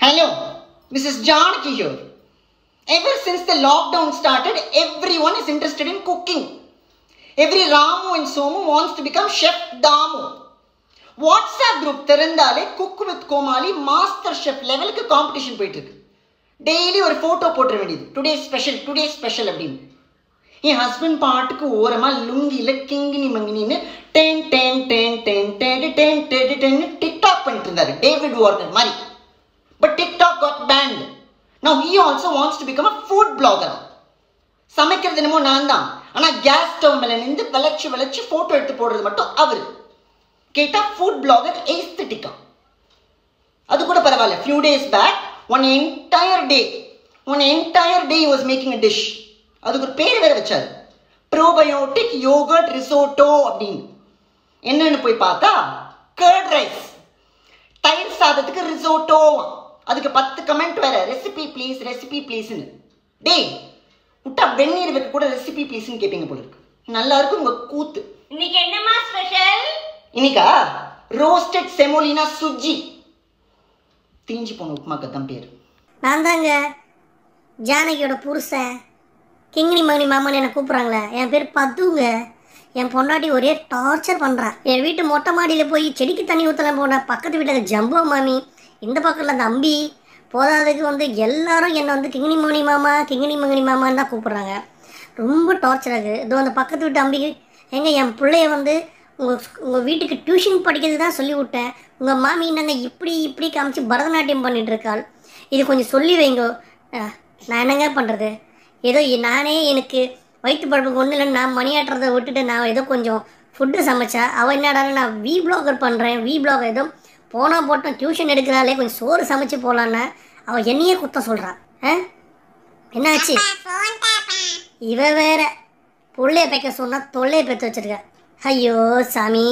Hello, Mrs. Janaki here. Ever since the lockdown started, everyone is interested in cooking. Every Ramu and Somu wants to become Chef Damu. WhatsApp group திறந்தாலே cook with Comali master chef லெவலுக்கு competition போயிட்டு இருக்கு daily ஒரு photo போட்டுற வேண்டியது today special today special அப்படின்னு என் husband பாட்டுக்கு ஓரமா லுங்கில கிங்கினி மங்கினின்னு ten ten ten ten ten ten ten ten TikTok பண்ணிட்டு இருந்தாரு டேவிட் வார்னர் மாதிரி but TikTok got banned now he also wants to become a food blogger சமைக்கிறது என்னமோ நான் தான் ஆனால் கேஸ் ஸ்டவ் மேலே நின்று விளைச்சி விளைச்சி ஃபோட்டோ எடுத்து போடுறது மட்டும் அவர். கேட்டால் ஃபுட் பிளாகர் எஸ்தட்டிக்கா அது கூட பரவாயில்ல. Few days back one entire day one entire day was making a dish அதுக்கு ஒரு பேர் வேற வச்சார். ப்ரோபயோட்டிக் யோகர்ட் ரிசோட்டோ அப்படின்னு. என்னன்னு போய் பார்த்தா கர்ட் ரைஸ் தயிர் சாதத்துக்கு ரிசோட்டோவான் அதுக்கு பத்து கமெண்ட் வேற. ரெசிபி ப்ளீஸ் ரெசிபி ப்ளீஸ்னு டேய் விட்டா வெந்நீர் வைக்க கூட ரெசிபி ப்ளீஸ்னு கேட்பீங்க போல இருக்கு. நல்லா இருக்கும் உங்க கூத்து. இன்னைக்கு என்னம்மா ஸ்பெஷல் இன்னைக்கா? ரோஸ்டட் செமோலினா சுஜி தீஞ்சு போன உப்புமாக்கு தான் பேர். நான் தாங்க ஜானகியோட புருஷன். கிங்கினி மங்கனி மாமான்னு என்னை கூப்பிட்றாங்களே. என் பேர் பத்துங்க என் பொண்டாட்டி ஒரே டார்ச்சர் பண்ணுறான் என் வீட்டு மொட்டை மாடியில் போய் செடிக்கு தண்ணி ஊற்றலாம் போனேன் பக்கத்து வீட்டில் ஜம்போ மாமி இந்த பக்கத்தில் அந்த அம்பி போதாததுக்கு வந்து எல்லாரும் என்னை வந்து கிங்கினி மங்கனி மாமா கிங்கினி மங்கினி மாமான்னு தான் கூப்பிட்றாங்க. ரொம்ப டார்ச்சர் ஆகுது இதோ அந்த பக்கத்து வீட்டு அம்பி எங்க என் பிள்ளைய வந்து உங்கள் உங்கள் வீட்டுக்கு டியூஷன் படிக்கிறது தான் சொல்லி விட்டேன். உங்கள் மாமி என்னங்க இப்படி இப்படி காமிச்சு பரதநாட்டியம் பண்ணிட்டு இருக்காள். இது கொஞ்சம் சொல்லி வைங்க. நான் என்னங்க பண்ணுறது ஏதோ நானே எனக்கு வயிற்று பழப்புக்கு ஒன்றும் இல்லை நான் மணியாட்டுறதை விட்டுட்டு நான் ஏதோ கொஞ்சம் ஃபுட்டு சமைச்சா அவள் என்னடா நான் வி பிளாகர் பண்ணுறேன் வி பிளாகர் ஏதோ போனால் போட்டோம் டியூஷன் எடுக்கிறாளே கொஞ்சம் சோறு சமைச்சு போகலான்னு அவள் என்னையே குத்தம் சொல்கிறா ஆ? என்னாச்சு? இவ வேற புள்ளைய வைக்க சொன்னா தொல்லைய பெற்று வச்சிருக்க. ஐயோ சாமி.